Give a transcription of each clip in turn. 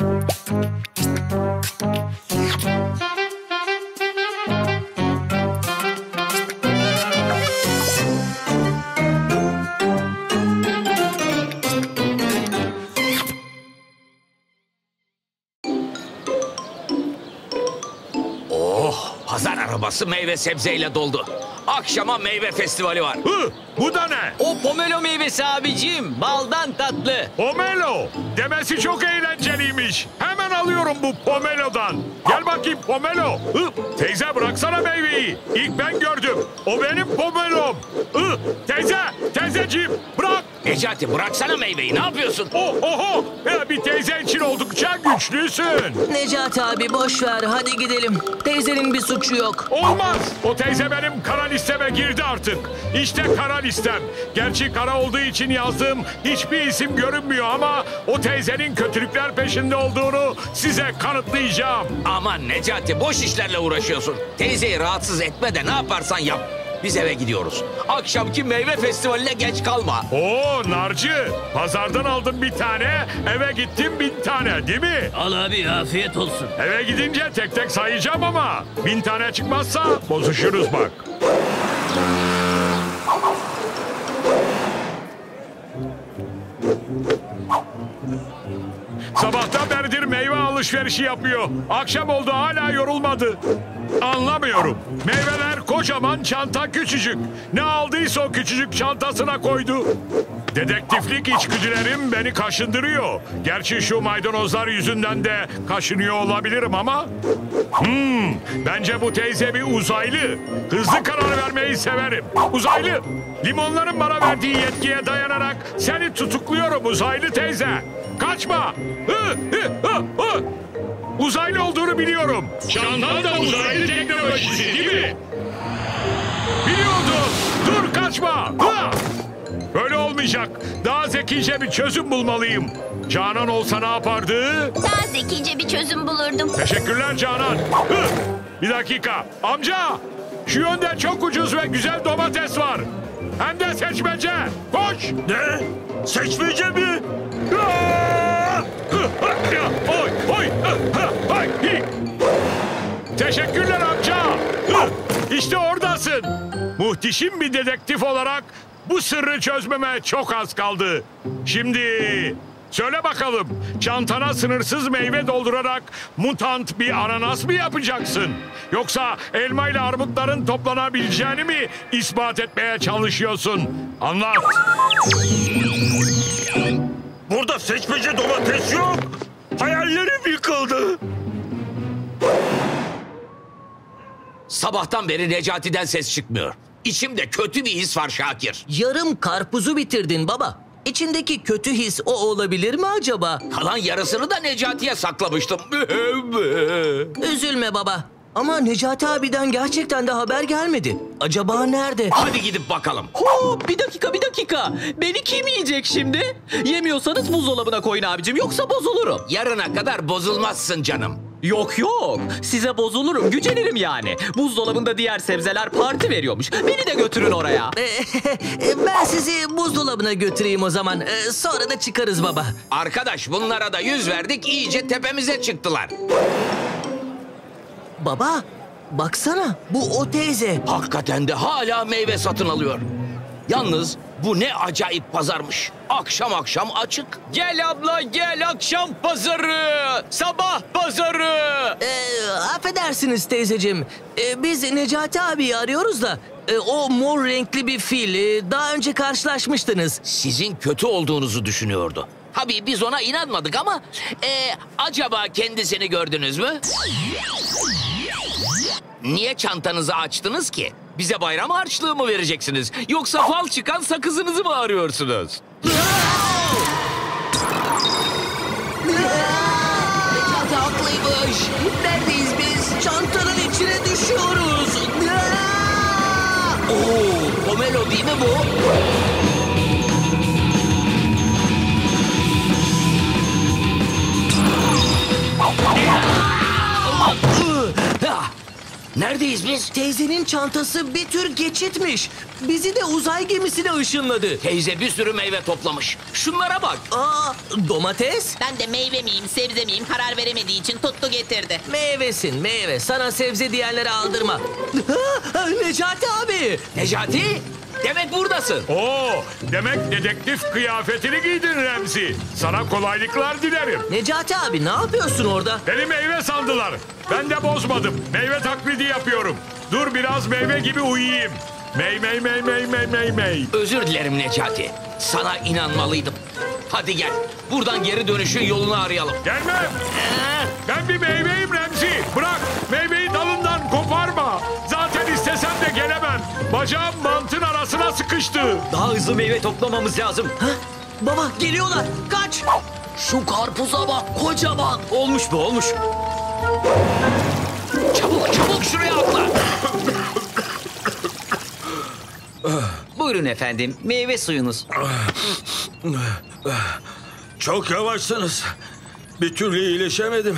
Oh, arabası meyve sebzeyle doldu. Akşama meyve festivali var. Hı, bu da ne? O pomelo meyvesi abicim. Baldan tatlı. Pomelo. Demesi çok eğlenceliymiş. Hemen alıyorum bu pomelodan. Gel bakayım pomelo. Hı, teyze bıraksana meyveyi. İlk ben gördüm. O benim pomelom. Hı, teyze, teyzeciğim bırak. Necati bıraksana meyveyi ne yapıyorsun? Oh, oho. Ya bir teyze için oldukça güçlüsün. Necati abi boş ver hadi gidelim. Teyzenin bir suçu yok. Olmaz. O teyze benim kara listeme girdi artık. İşte kara listem. Gerçi kara olduğu için yazdığım hiçbir isim görünmüyor ama o teyzenin kötülükler peşinde olduğunu size kanıtlayacağım. Aman Necati boş işlerle uğraşıyorsun. Teyzeyi rahatsız etme de ne yaparsan yap. Biz eve gidiyoruz. Akşamki meyve festivaline geç kalma. Oo narcı. Pazardan aldım bir tane, eve gittim bin tane değil mi? Al abi afiyet olsun. Eve gidince tek tek sayacağım ama bin tane çıkmazsa bozuşuruz bak. Sabahtan beridir meyve alışverişi yapıyor. Akşam oldu hala yorulmadı. Anlamıyorum. Meyveler kocaman, çanta küçücük. Ne aldıysa o küçücük çantasına koydu. Dedektiflik içgüdülerim beni kaşındırıyor. Gerçi şu maydanozlar yüzünden de kaşınıyor olabilirim ama... Hmm, bence bu teyze bir uzaylı. Hızlı karar vermeyi severim. Uzaylı, limonların bana verdiği yetkiye dayanarak seni tutukluyorum uzaylı teyze. Kaçma. Hı, hı, hı, hı. Uzaylı olduğunu biliyorum. Çantan da uzaylı teknolojisi değil mi? Dur kaçma. Hı. Böyle olmayacak. Daha zekice bir çözüm bulmalıyım. Canan olsa ne yapardı? Daha zekice bir çözüm bulurdum. Teşekkürler Canan. Hı. Bir dakika. Amca. Şu yönde çok ucuz ve güzel domates var. Hem de seçmece. Koş. Ne? Seçmece mi? Aa! Hı, hı, ya, Oy, oy, hı, hı, ay, hi. Teşekkürler amca. Hı, İşte oradasın. Muhteşem bir dedektif olarak bu sırrı çözmeme çok az kaldı. Şimdi söyle bakalım çantana sınırsız meyve doldurarak mutant bir ananas mı yapacaksın? Yoksa elma ile armutların toplanabileceğini mi ispat etmeye çalışıyorsun? Anlat. Burada seçmece domates yok. Hayallerim yıkıldı. Sabahtan beri Necati'den ses çıkmıyor. İçimde kötü bir his var Şakir. Yarım karpuzu bitirdin baba. İçindeki kötü his o olabilir mi acaba? Kalan yarısını da Necati'ye saklamıştım. Üzülme baba. Ama Necati abiden gerçekten de haber gelmedi. Acaba nerede? Hadi gidip bakalım. Hop bir dakika bir dakika. Beni kim yiyecek şimdi? Yemiyorsanız buzdolabına koyun abicim yoksa bozulurum. Yarına kadar bozulmazsın canım. Yok yok. Size bozulurum. Gücenirim yani. Buzdolabında diğer sebzeler parti veriyormuş. Beni de götürün oraya. Ben sizi buzdolabına götüreyim o zaman. Ee, sonra da çıkarız baba. Arkadaş bunlara da yüz verdik iyice tepemize çıktılar. Baba, baksana bu o teyze. Hakikaten de hala meyve satın alıyor. Yalnız bu ne acayip pazarmış. Akşam akşam açık. Gel abla gel akşam pazarı. Sabah pazarı. Ee, affedersiniz teyzeciğim. Ee, biz Necati abiyi arıyoruz da... e, o mor renkli bir fil. e, daha önce karşılaşmıştınız. Sizin kötü olduğunuzu düşünüyordu. Tabii biz ona inanmadık ama e, acaba kendisini gördünüz mü? Niye çantanızı açtınız ki? Bize bayram harçlığı mı vereceksiniz? Yoksa fal çıkan sakızınızı mı arıyorsunuz? Necati haklıymış. Neredeyiz biz? Çantanın içine düşüyoruz. Oo, pomelo değil mi bu? Neredeyiz biz? Teyzenin çantası bir tür geçitmiş. Bizi de uzay gemisine ışınladı. Teyze bir sürü meyve toplamış. Şunlara bak. Aa, domates? Ben de meyve miyim sebze miyim karar veremediği için tuttu getirdi. Meyvesin meyve. Sana sebze diyenleri aldırma. Ha, Necati abi. Necati, demek buradasın. Oo, demek dedektif kıyafetini giydin Remzi. Sana kolaylıklar dilerim. Necati abi ne yapıyorsun orada? Beni meyve sandılar. Ben de bozmadım. Meyve taklidi yapıyorum. Dur biraz meyve gibi uyuyayım. Mey mey mey mey mey mey mey. Özür dilerim Necati. Sana inanmalıydım. Hadi gel. Buradan geri dönüşün yolunu arayalım. Gelmem. Ben bir meyveyim Daha hızlı meyve toplamamız lazım. Ha? Baba geliyorlar. Kaç. Şu karpuza bak kocaman. Olmuş bu olmuş. Çabuk çabuk şuraya atla. Buyurun efendim meyve suyunuz. Çok yavaşsınız. Bir türlü iyileşemedim.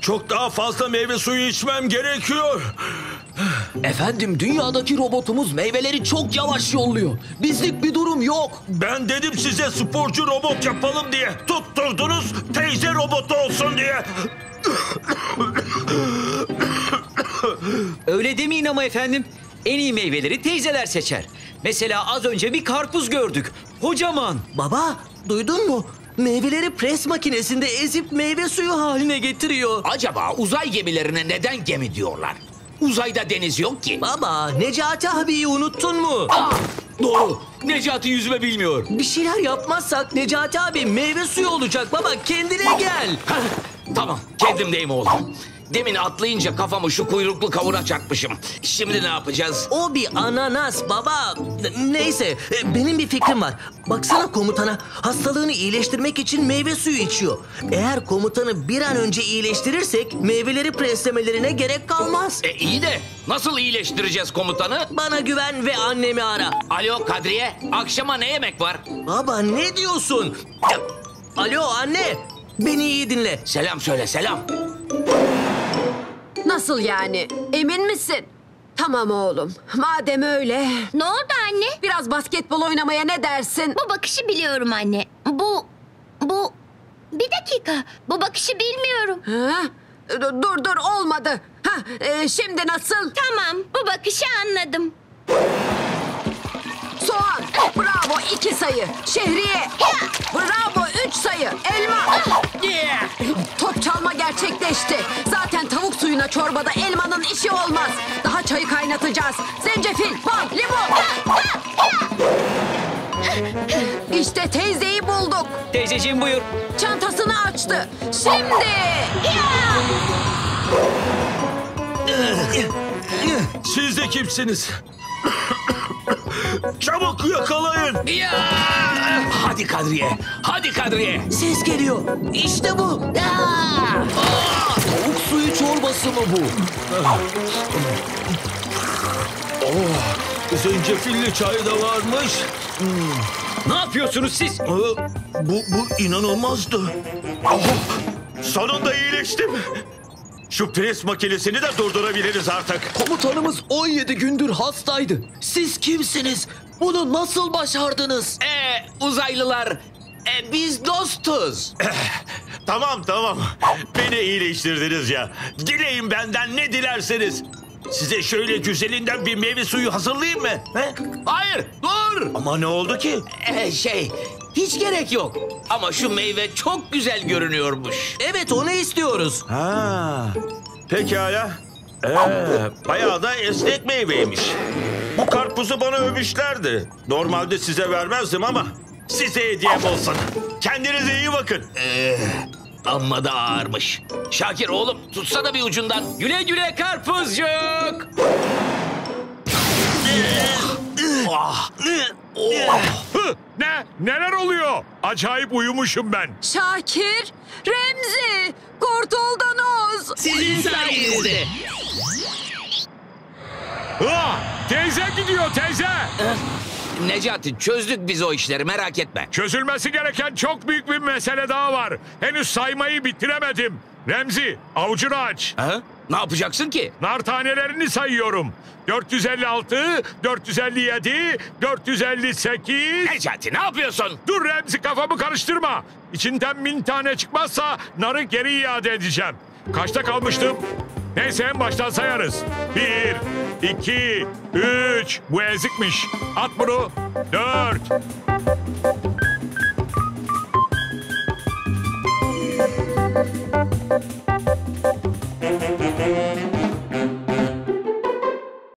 Çok daha fazla meyve suyu içmem gerekiyor. Efendim dünyadaki robotumuz meyveleri çok yavaş yolluyor. Bizlik bir durum yok. Ben dedim size sporcu robot yapalım diye. Tutturdunuz teyze robotu olsun diye. Öyle demeyin ama efendim. En iyi meyveleri teyzeler seçer. Mesela az önce bir karpuz gördük. Kocaman. Baba duydun mu? Meyveleri pres makinesinde ezip meyve suyu haline getiriyor. Acaba uzay gemilerine neden gemi diyorlar? Uzayda deniz yok ki. Baba Necati abiyi unuttun mu? Aa, doğru. Necati yüzme bilmiyor. Bir şeyler yapmazsak Necati abi meyve suyu olacak baba kendine gel. Tamam kendimdeyim oğlum. Demin atlayınca kafamı şu kuyruklu kavura çakmışım. Şimdi ne yapacağız? O bir ananas baba. Neyse benim bir fikrim var. Baksana komutana hastalığını iyileştirmek için meyve suyu içiyor. Eğer komutanı bir an önce iyileştirirsek meyveleri preslemelerine gerek kalmaz. E iyi de nasıl iyileştireceğiz komutanı? Bana güven ve annemi ara. Alo Kadriye, akşama ne yemek var? Baba ne diyorsun? Alo anne. Beni iyi dinle. Selam söyle selam. Nasıl yani? Emin misin? Tamam oğlum. Madem öyle, Ne oldu anne? biraz basketbol oynamaya ne dersin? Bu bakışı biliyorum anne. Bu... Bu... Bir dakika. Bu bakışı bilmiyorum. Ha? Dur dur olmadı. Ha, e, şimdi nasıl? Tamam. Bu bakışı anladım. Soğan. Bravo iki sayı. Şehriye. Bravo üç sayı. Elma. Top çalma gerçekleşti. Zaten suyuna çorbada elmanın işi olmaz. Daha çayı kaynatacağız. Zencefil, bal, limon. İşte teyzeyi bulduk. Teyzeciğim buyur. Çantasını açtı. Şimdi. Siz de kimsiniz? Çabuk yakalayın. Ya! Hadi Kadriye, hadi Kadriye. Ses geliyor. İşte bu. Tavuk suyu çorbası mı bu? Zencefilli çay da varmış. Ne yapıyorsunuz siz? Aa, Bu, bu inanılmazdı. Oh, sonunda iyileştim. Şu pres makinesini de durdurabiliriz artık. Komutanımız 17 gündür hastaydı. Siz kimsiniz? Bunu nasıl başardınız? Ee, uzaylılar, e, biz dostuz. Tamam tamam. Beni iyileştirdiniz ya. Dileyin benden ne dilerseniz. Size şöyle güzelinden bir meyve suyu hazırlayayım mı? He? Hayır, dur. Ama ne oldu ki? Ee, şey, hiç gerek yok. Ama şu meyve çok güzel görünüyormuş. Evet onu istiyoruz. Ha, pekala. Ee, bayağı da esnek meyveymiş. Bu karpuzu bana övmüşlerdi. Normalde size vermezdim ama size hediyem olsun. Kendinize iyi bakın. Amma da ağırmış. Şakir oğlum, tutsana bir ucundan. Güle güle karpuzcuk. Hı, ne? Neler oluyor? Acayip uyumuşum ben. Şakir, Remzi, kurtuldunuz. Sizin sayenizde. Ha, teyze gidiyor teyze. Necati çözdük biz o işleri merak etme. Çözülmesi gereken çok büyük bir mesele daha var. Henüz saymayı bitiremedim. Remzi, avucunu aç. Ha? Ne yapacaksın ki? Nar tanelerini sayıyorum. 456, 457, 458... Necati ne yapıyorsun? Dur Remzi kafamı karıştırma. İçinden bin tane çıkmazsa narı geri iade edeceğim. Kaçta kalmıştım? Neyse en baştan sayarız. Bir, iki, üç. Bu ezikmiş. At bunu. Dört,